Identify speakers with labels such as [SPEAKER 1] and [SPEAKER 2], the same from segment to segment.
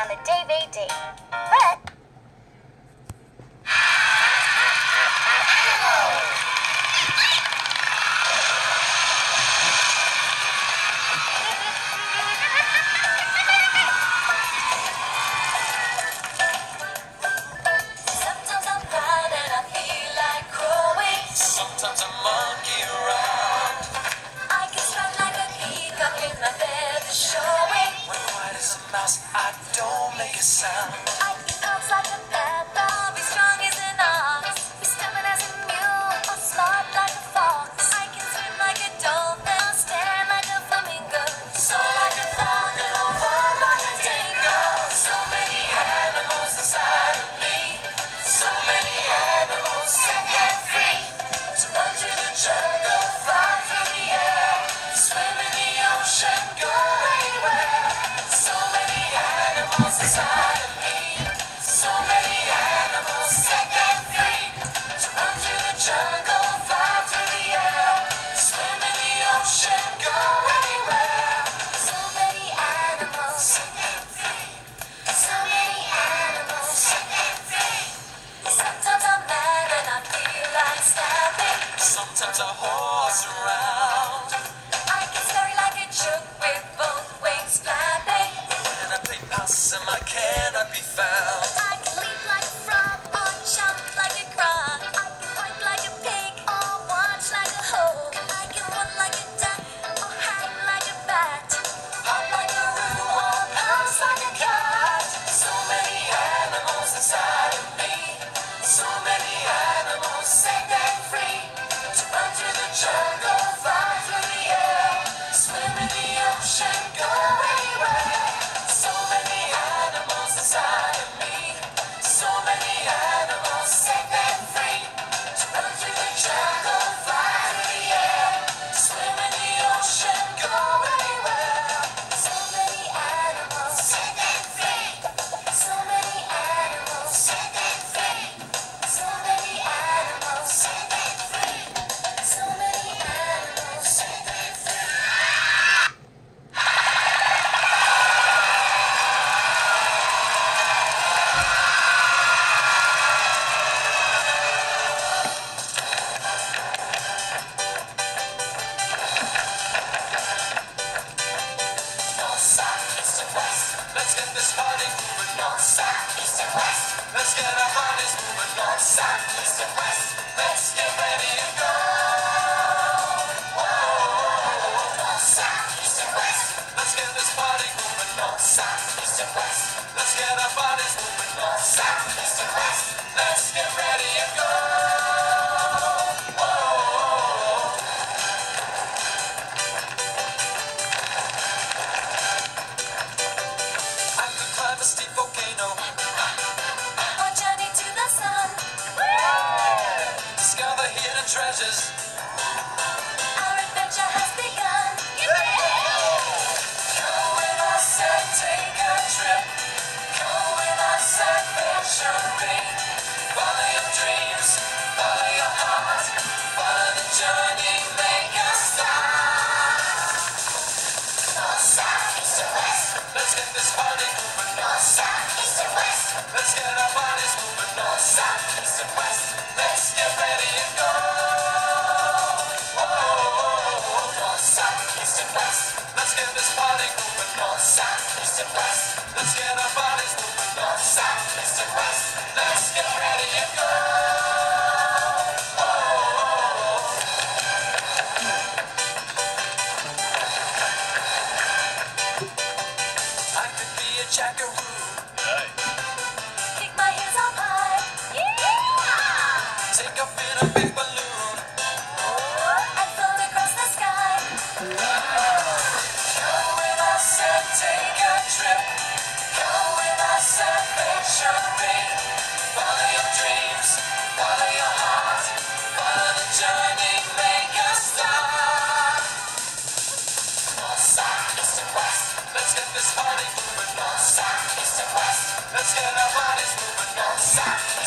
[SPEAKER 1] on the day they date. But
[SPEAKER 2] west. Let's get up on this moving north, south, east, and west.
[SPEAKER 3] sun
[SPEAKER 2] is the. Let's get
[SPEAKER 3] up.
[SPEAKER 2] till nobody's moving
[SPEAKER 1] on. Stop.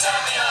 [SPEAKER 1] Switch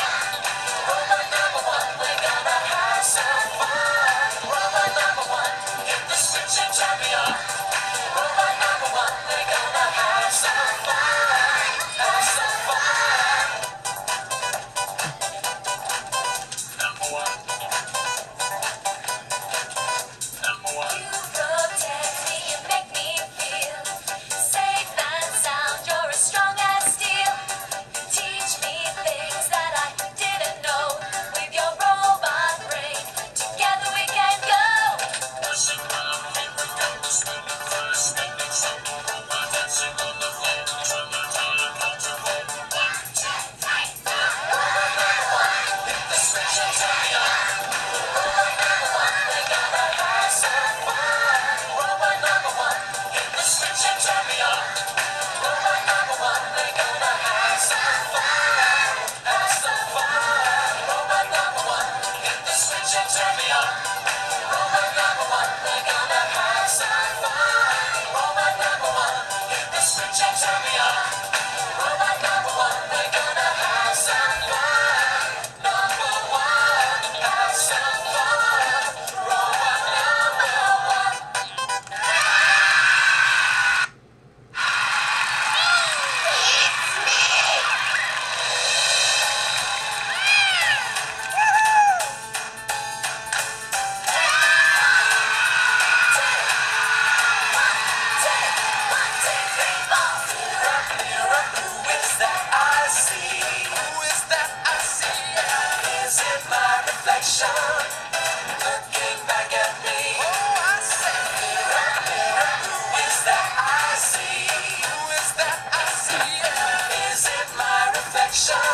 [SPEAKER 1] reflection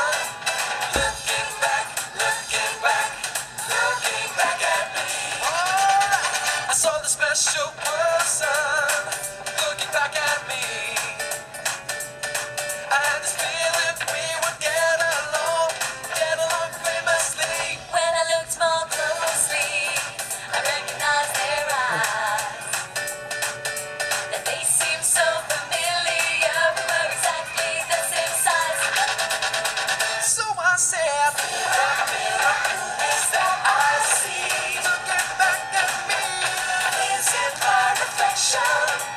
[SPEAKER 1] reflection?